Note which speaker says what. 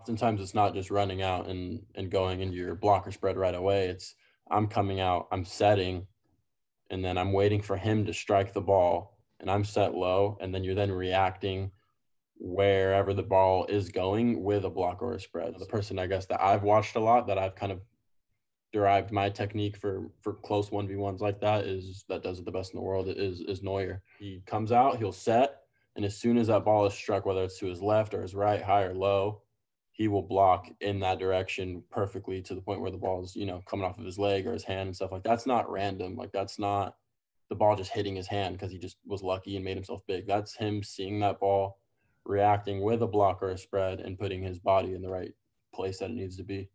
Speaker 1: Oftentimes it's not just running out and, and going into your blocker spread right away. It's I'm coming out, I'm setting, and then I'm waiting for him to strike the ball and I'm set low. And then you're then reacting wherever the ball is going with a block or a spread. The person I guess that I've watched a lot that I've kind of derived my technique for for close 1v1s like that is that does it the best in the world is is Neuer. He comes out, he'll set, and as soon as that ball is struck, whether it's to his left or his right, high or low, he will block in that direction perfectly to the point where the ball is, you know, coming off of his leg or his hand and stuff like that's not random. Like that's not the ball just hitting his hand because he just was lucky and made himself big. That's him seeing that ball, reacting with a block or a spread, and putting his body in the right place that it needs to be.